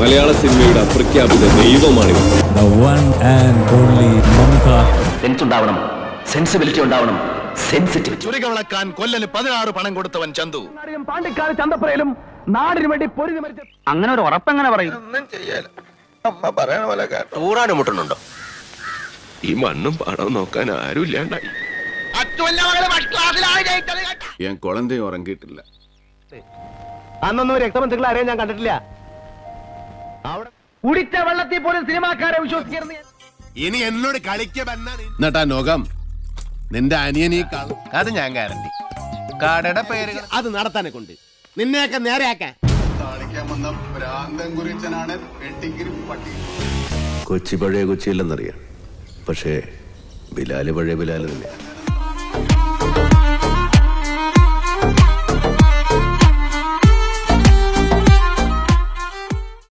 മലയാള സിനിമയുടെ അപ്രഖ്യാപിത ദൈവമാണിവർ. The one and only Mamta. Sense ഉണ്ടാവണം. സെൻസിബിലിറ്റി ഉണ്ടാവണം. സെൻസിറ്റിവിറ്റി ചുരിക വിളക്കാൻ കൊല്ലന് പതിനാറ് പണം കൊടുത്തവൻ ചന്തു. പാണ്ടിക്കാട് ചന്തപ്പുരയിലും നാടിന് വേണ്ടി പൊരുതി മരിച്ച അങ്ങനെ ഒരു ഉറപ്പെങ്ങനെ പറയും? ഒന്നും ചെയ്യാല അമ്മ പറയണ പോലെ ഊറാനും മുട്ടുന്നുണ്ടോ? ഈ മണ്ണും പാടവും നോക്കാൻ ആരും ഇല്ലാണ്ടായി. ഞാൻ കുളന്തയും ഉറങ്ങിയിട്ടില്ല. അന്നൊന്നും രക്തബന്ധുക്കളെ ആരെയും ഞാൻ കണ്ടിട്ടില്ല. അവിടെ കുടിച്ച വെള്ളത്തിൽ പോലും സിനിമാക്കാരെ വിശ്വസിക്കരുത്. ഇനി എന്നോട് കളിക്ക എന്നിട്ടാ നോകം നിന്റെ അനിയനീ അത് ഞാൻ ഗ്യാരണ്ടി കടയുടെ പേരുകൾ അത് നടത്താനെ കൊണ്ട്. നിന്നെയൊക്കെ നേരെയാക്കാൻ കൊച്ചി പഴയ കൊച്ചിയില്ലെന്നറിയാം. പക്ഷേ ബിലാൽ പഴയ ബിലാൽ തന്നെയാണ്